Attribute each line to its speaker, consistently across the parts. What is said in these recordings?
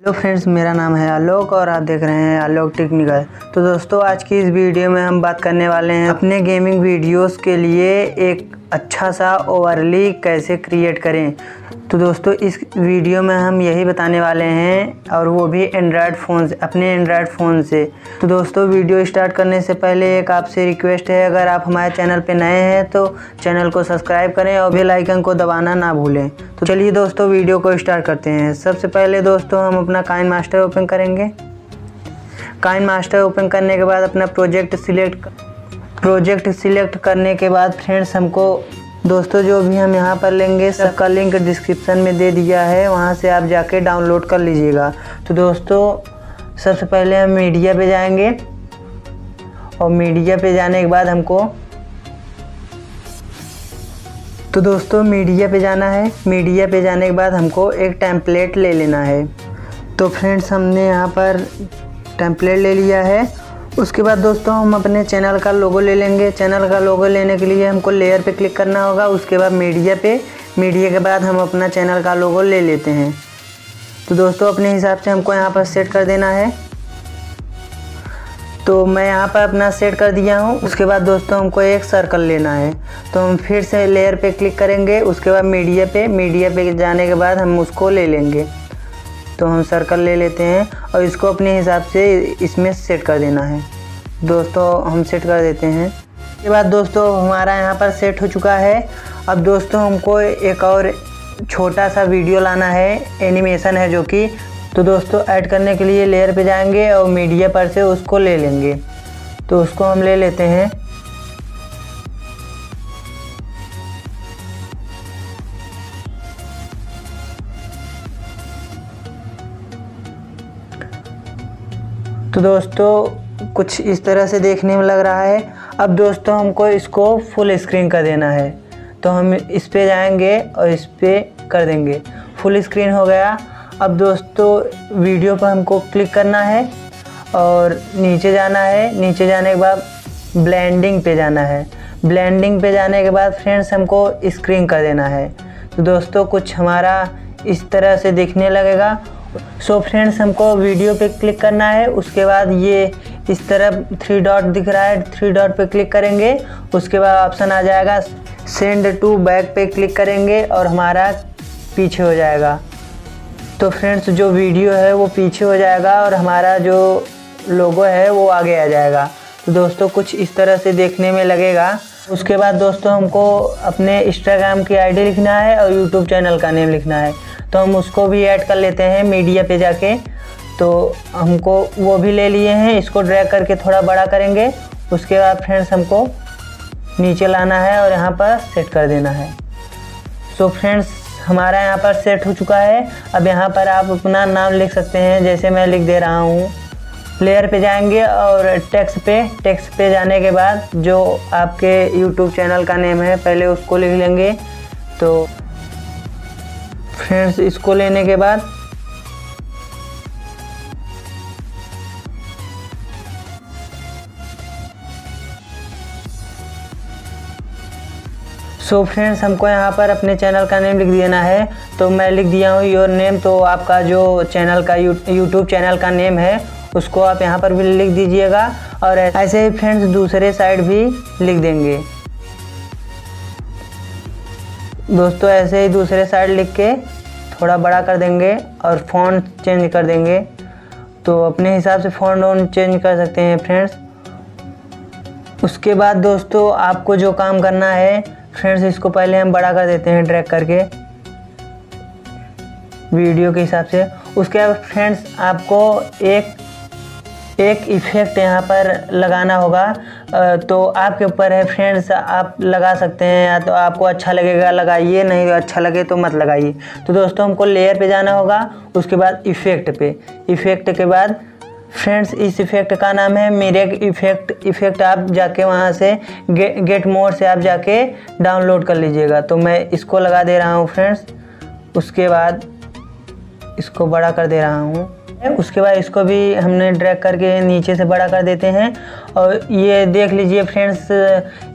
Speaker 1: Hello friends, मेरा नाम है आलोक और आप देख रहे हैं आलोक टेक्निकल। तो दोस्तों, आज की इस वीडियो में हम बात करने वाले हैं अपने गेमिंग वीडियोस के लिए एक अच्छा सा ओवरली कैसे क्रिएट करें? तो दोस्तों, इस वीडियो में हम यही बताने वाले हैं और वो भी एंड्रॉयड फ़ोन से अपने एंड्रॉयड फ़ोन से। तो दोस्तों वीडियो स्टार्ट करने से पहले एक आपसे रिक्वेस्ट है, अगर आप हमारे चैनल पर नए हैं तो चैनल को सब्सक्राइब करें और बेल आइकन को दबाना ना भूलें। तो चलिए दोस्तों वीडियो को स्टार्ट करते हैं। सबसे पहले दोस्तों, हम अपना काइन मास्टर ओपन करेंगे। काइन मास्टर ओपन करने के बाद अपना प्रोजेक्ट सिलेक्ट प्रोजेक्ट सिलेक्ट करने के बाद फ्रेंड्स हमको, दोस्तों जो भी हम यहाँ पर लेंगे, सबका लिंक डिस्क्रिप्शन में दे दिया है, वहाँ से आप जाके डाउनलोड कर लीजिएगा। तो दोस्तों, सबसे पहले हम मीडिया पे जाएँगे, और मीडिया पे जाने के बाद हमको तो दोस्तों मीडिया पे जाना है, मीडिया पे जाने के बाद हमको एक टेम्पलेट ले लेना है। तो फ्रेंड्स हमने यहाँ पर टेम्पलेट ले लिया है उसके बाद दोस्तों, हम अपने चैनल का लोगो ले लेंगे। चैनल का लोगो लेने के लिए हमको लेयर पे क्लिक करना होगा। उसके बाद मीडिया पे मीडिया के बाद हम अपना चैनल का लोगो ले लेते हैं। तो दोस्तों, अपने हिसाब से हमको यहाँ पर सेट कर देना है। तो मैं यहाँ पर अपना सेट कर दिया हूँ। उसके बाद दोस्तों, हमको एक सर्कल लेना है। तो हम फिर से लेयर पे क्लिक करेंगे। उसके बाद मीडिया पे मीडिया पे जाने के बाद हम उसको ले लेंगे। तो हम सर्कल ले लेते हैं और इसको अपने हिसाब से इसमें सेट कर देना है। दोस्तों, हम सेट कर देते हैं। उसके बाद दोस्तों, हमारा यहाँ पर सेट हो चुका है। अब दोस्तों, हमको एक और छोटा सा वीडियो लाना है। एनिमेशन है जो कि। तो दोस्तों ऐड करने के लिए लेयर पे जाएँगे और मीडिया पर से उसको ले लेंगे। तो उसको हम ले लेते हैं। तो दोस्तों, कुछ इस तरह से देखने में लग रहा है। अब दोस्तों, हमको इसको फुल स्क्रीन कर देना है। तो हम इस पर जाएँगे और इस पर कर देंगे। फुल स्क्रीन हो गया। अब दोस्तों वीडियो पर हमको क्लिक करना है और नीचे जाना है। नीचे जाने के बाद ब्लेंडिंग पे जाना है। ब्लेंडिंग पे जाने के बाद फ्रेंड्स हमको स्क्रीन कर देना है। तो दोस्तों, कुछ हमारा इस तरह से दिखने लगेगा। सो फ्रेंड्स हमको वीडियो पे क्लिक करना है। उसके बाद ये इस तरह थ्री डॉट दिख रहा है। थ्री डॉट पे क्लिक करेंगे। उसके बाद ऑप्शन आ जाएगा सेंड टू बैक पे क्लिक करेंगे और हमारा पीछे हो जाएगा। तो फ्रेंड्स जो वीडियो है वो पीछे हो जाएगा और हमारा जो लोगो है वो आगे आ जाएगा। तो दोस्तों, कुछ इस तरह से देखने में लगेगा। उसके बाद दोस्तों, हमको अपने इंस्टाग्राम की आईडी लिखना है और यूट्यूब चैनल का नेम लिखना है। तो हम उसको भी ऐड कर लेते हैं मीडिया पे जाके। तो हमको वो भी ले लिए हैं, इसको ड्रैग करके थोड़ा बड़ा करेंगे। उसके बाद फ्रेंड्स हमको नीचे लाना है और यहाँ पर सेट कर देना है। सो so फ्रेंड्स हमारा यहाँ पर सेट हो चुका है। अब यहाँ पर आप अपना नाम लिख सकते हैं, जैसे मैं लिख दे रहा हूँ। प्लेयर पे जाएँगे और टेक्स्ट पे टेक्स्ट पे जाने के बाद जो आपके यूट्यूब चैनल का नेम है, पहले उसको लिख लेंगे। तो फ्रेंड्स इसको लेने के बाद सो so फ्रेंड्स हमको यहाँ पर अपने चैनल का नेम लिख देना है। तो मैं लिख दिया हूँ योर नेम तो आपका जो चैनल का यूट्यूब चैनल का नेम है, उसको आप यहाँ पर भी लिख दीजिएगा। और ऐसे ही फ्रेंड्स दूसरे साइड भी लिख देंगे। दोस्तों, ऐसे ही दूसरे साइड लिख के थोड़ा बड़ा कर देंगे और फ़ॉन्ट चेंज कर देंगे। तो अपने हिसाब से फ़ॉन्ट ऑन चेंज कर सकते हैं फ्रेंड्स उसके बाद दोस्तों, आपको जो काम करना है फ्रेंड्स इसको पहले हम बड़ा कर देते हैं ड्रैग करके। वीडियो के हिसाब से। उसके बाद फ्रेंड्स आपको एक एक इफ़ेक्ट यहाँ पर लगाना होगा। तो आपके ऊपर है फ्रेंड्स आप लगा सकते हैं या तो आपको अच्छा लगेगा लगाइए नहीं अच्छा लगे तो मत लगाइए। तो दोस्तों हमको लेयर पे जाना होगा उसके बाद इफ़ेक्ट पे। इफ़ेक्ट के बाद फ्रेंड्स इस इफ़ेक्ट का नाम है मेरे इफ़ेक्ट इफ़ेक्ट आप जाके वहाँ से गे, गेट मोड से आप जाके डाउनलोड कर लीजिएगा। तो मैं इसको लगा दे रहा हूँ फ्रेंड्स उसके बाद इसको बड़ा कर दे रहा हूँ। उसके बाद इसको भी हमने ड्रैग करके नीचे से बड़ा कर देते हैं। और ये देख लीजिए फ्रेंड्स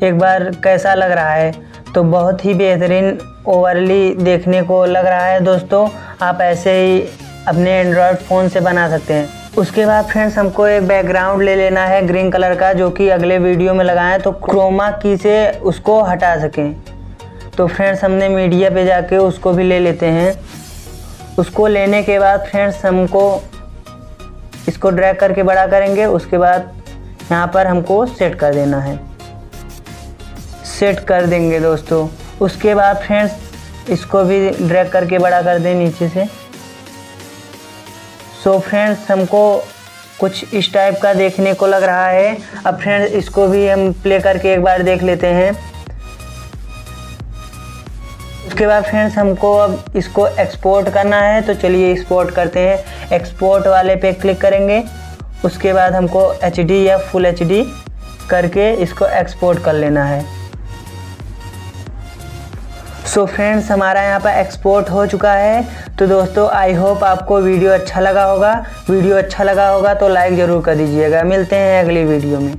Speaker 1: एक बार कैसा लग रहा है। तो बहुत ही बेहतरीन ओवरली देखने को लग रहा है दोस्तों। आप ऐसे ही अपने एंड्रॉयड फ़ोन से बना सकते हैं। उसके बाद फ्रेंड्स हमको एक बैकग्राउंड ले लेना है ग्रीन कलर का, जो कि अगले वीडियो में लगाएँ तो क्रोमा की से उसको हटा सकें। तो फ्रेंड्स हमने मीडिया पे जाके उसको भी ले लेते हैं। उसको लेने के बाद फ्रेंड्स हमको इसको ड्रैग करके बड़ा करेंगे, उसके बाद यहाँ पर हमको सेट कर देना है। सेट कर देंगे दोस्तों। उसके बाद फ्रेंड्स इसको भी ड्रैग करके बड़ा कर दें नीचे से। सो so फ्रेंड्स हमको कुछ इस टाइप का देखने को लग रहा है। अब फ्रेंड्स इसको भी हम प्ले करके एक बार देख लेते हैं। उसके बाद फ्रेंड्स हमको अब इसको एक्सपोर्ट करना है तो चलिए एक्सपोर्ट करते हैं। एक्सपोर्ट वाले पे क्लिक करेंगे। उसके बाद हमको एचडी या फुल एचडी करके इसको एक्सपोर्ट कर लेना है। सो so फ्रेंड्स हमारा यहाँ पर एक्सपोर्ट हो चुका है। तो दोस्तों आई होप आपको वीडियो अच्छा लगा होगा। वीडियो अच्छा लगा होगा तो लाइक ज़रूर कर दीजिएगा। मिलते हैं अगली वीडियो में।